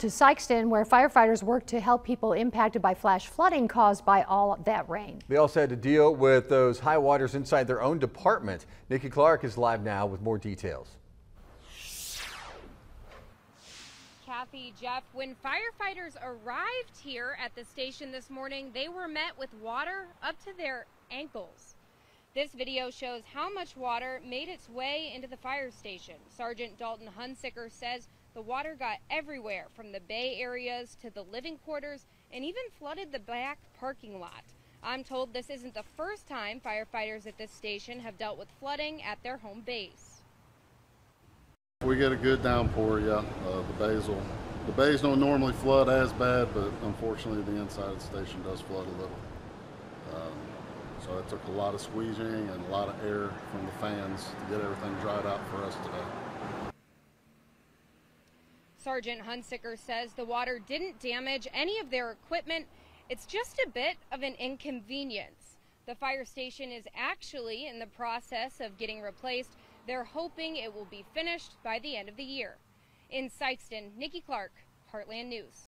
to Sikeston, where firefighters worked to help people impacted by flash flooding caused by all that rain. They also had to deal with those high waters inside their own department. Nikki Clark is live now with more details. Kathy, Jeff, when firefighters arrived here at the station this morning, they were met with water up to their ankles. This video shows how much water made its way into the fire station. Sergeant Dalton Hunsicker says the water got everywhere from the bay areas to the living quarters and even flooded the back parking lot. I'm told this isn't the first time firefighters at this station have dealt with flooding at their home base. We get a good downpour, yeah. Uh, the bays will, the bays don't normally flood as bad, but unfortunately the inside of the station does flood a little. Um, so it took a lot of squeezing and a lot of air from the fans to get everything dried out for us today. Sergeant Hunsicker says the water didn't damage any of their equipment. It's just a bit of an inconvenience. The fire station is actually in the process of getting replaced. They're hoping it will be finished by the end of the year. In Sikeston, Nikki Clark, Heartland News.